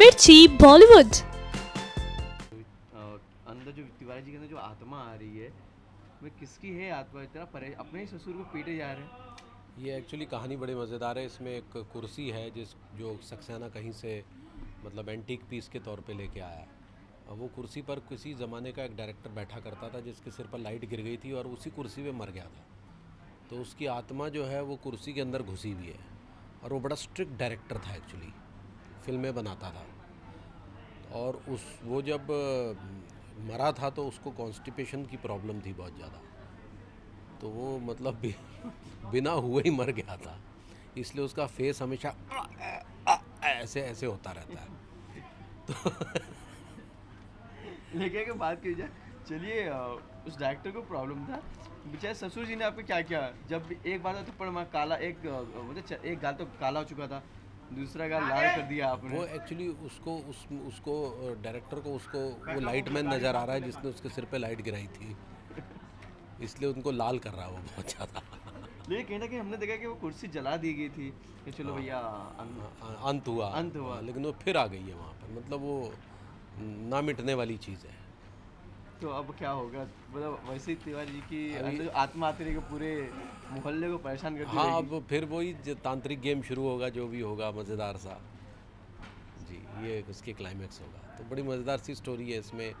मिर्ची बॉलीवुड अंदर जो तिवारी जी के अंदर जो आत्मा आ रही है वह किसकी है आत्मा इतना परे अपने ही ससुर को पीटे जा रहे हैं? ये एक्चुअली कहानी बड़ी मज़ेदार है। इसमें एक कुर्सी है जिस जो सक्सेना कहीं से मतलब एंटीक पीस के तौर पे लेके आया अब वो कुर्सी पर किसी ज़माने का एक डायरेक्टर बैठा करता था जिसके सिर पर लाइट गिर गई थी और उसी कुर्सी पे मर गया था। तो उसकी आत्मा जो है वो कुर्सी के अंदर घुसी हुई है। और वो बड़ा स्ट्रिक्ट डायरेक्टर था एक्चुअली फ़िल्में बनाता था। और उस वो जब मरा था तो उसको कॉन्स्टिपेशन की प्रॉब्लम थी बहुत ज़्यादा। तो वो मतलब भी, बिना हुए ही मर गया था। इसलिए उसका फेस हमेशा "आ, आ, आ", ऐसे ऐसे होता रहता है। तो लेकिन अगर बात की जाए चलिए उस डायरेक्टर को प्रॉब्लम था। बेचारे ससुर जी ने आपको क्या किया जब एक बार तो पर काला एक मतलब एक गाल तो काला हो चुका था। दूसरा गाल लाल कर दिया आपने। वो एक्चुअली उसको उस उसको डायरेक्टर को उसको वो लाइट मैन नज़र आ रहा है जिसने उसके सिर पे लाइट गिराई थी। इसलिए उनको लाल कर रहा है वो बहुत ज़्यादा। लेकिन कहीं ना कहीं हमने देखा कि वो कुर्सी जला दी गई थी कि चलो भैया अंत हुआ। अंत हुआ। हाँ, लेकिन वो फिर आ गई है वहाँ पर। मतलब वो ना मिटने वाली चीज़ है। तो अब क्या होगा? मतलब वैसे ही तिवारी जी की आत्मा आती पूरे मोहल्ले को परेशान करती हाँ अब फिर वही तांत्रिक गेम शुरू होगा जो भी होगा मज़ेदार सा। जी ये उसके क्लाइमैक्स होगा। तो बड़ी मज़ेदार सी स्टोरी है इसमें।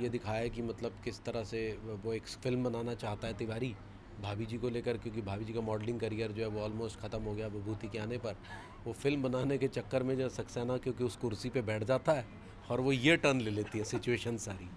ये दिखाया है कि मतलब किस तरह से वो एक फ़िल्म बनाना चाहता है तिवारी भाभी जी को लेकर क्योंकि भाभी जी का मॉडलिंग करियर जो है वो ऑलमोस्ट ख़त्म हो गया विभूति के आने पर। वो फ़िल्म बनाने के चक्कर में जो सक्सेना क्योंकि उस कुर्सी पे बैठ जाता है और वो ये टर्न ले लेती है सिचुएशन सारी।